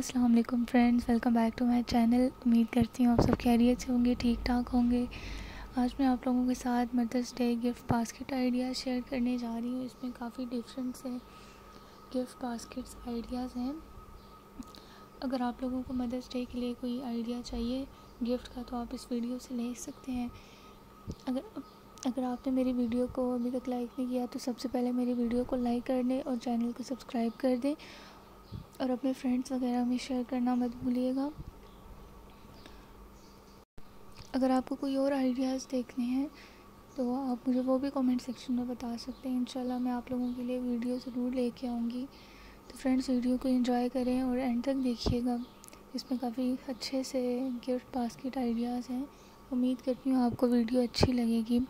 अस्सलाम वालेकुम friends, welcome back to my channel. उम्मीद करती हूँ आप सब खैरियत से होंगे ठीक ठाक होंगे। आज मैं आप लोगों के साथ mother's day gift basket ideas share करने जा रही हूँ। इसमें काफ़ी डिफरेंट से गिफ्ट बास्केट्स आइडियाज़ हैं। अगर आप लोगों को मदर्स डे के लिए कोई आइडिया चाहिए गिफ्ट का तो आप इस वीडियो से ले सकते हैं। अगर अगर आपने मेरी वीडियो को अभी तक लाइक नहीं किया तो सबसे पहले मेरी वीडियो को लाइक कर दें और चैनल को सब्सक्राइब कर दें। और अपने फ्रेंड्स वगैरह में शेयर करना मत भूलिएगा। अगर आपको कोई और आइडियाज़ देखने हैं तो आप मुझे वो भी कमेंट सेक्शन में बता सकते हैं। इंशाल्लाह मैं आप लोगों के लिए वीडियो ज़रूर लेके आऊँगी। तो फ्रेंड्स वीडियो को एंजॉय करें और एंड तक देखिएगा। इसमें काफ़ी अच्छे से गिफ्ट बास्केट आइडियाज़ हैं। उम्मीद करती हूँ आपको वीडियो अच्छी लगेगी।